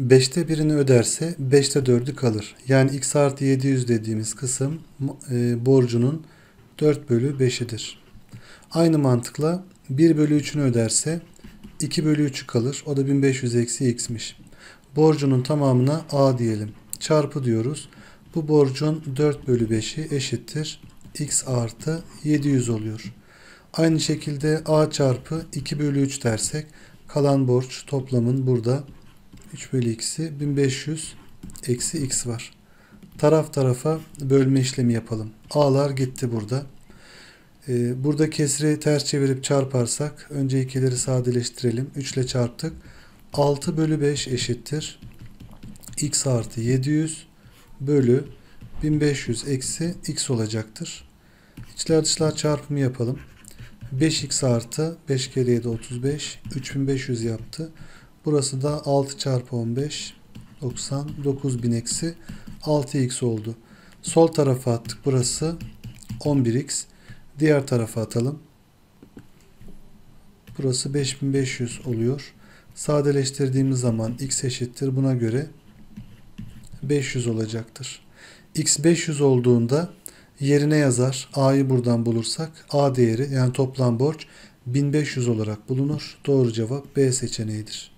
5'te birini öderse 5'te 4'ü kalır. Yani x artı 700 dediğimiz kısım e, borcunun 4 bölü 5'idir. Aynı mantıkla 1 bölü 3'ünü öderse 2 bölü 3'ü kalır. O da 1500 eksi x'miş. Borcunun tamamına a diyelim. Çarpı diyoruz. Bu borcun 4 bölü 5'i eşittir. x artı 700 oluyor. Aynı şekilde a çarpı 2 bölü 3 dersek kalan borç toplamın burada 3 bölü x'i 1500 eksi x var. Taraf tarafa bölme işlemi yapalım. A'lar gitti burada. Ee, burada kesri ters çevirip çarparsak önce ikileri sadeleştirelim. 3 ile çarptık. 6 bölü 5 eşittir. x artı 700 bölü 1500 eksi x olacaktır. İçler dışlar çarpımı yapalım. 5x artı 5 kere 7 35 3500 yaptı. Burası da 6 çarpı 15 90 9000 eksi 6x oldu. Sol tarafa attık. Burası 11x. Diğer tarafa atalım. Burası 5500 oluyor. Sadeleştirdiğimiz zaman x eşittir. Buna göre 500 olacaktır. x 500 olduğunda yerine yazar. A'yı buradan bulursak A değeri yani toplam borç 1500 olarak bulunur. Doğru cevap B seçeneğidir.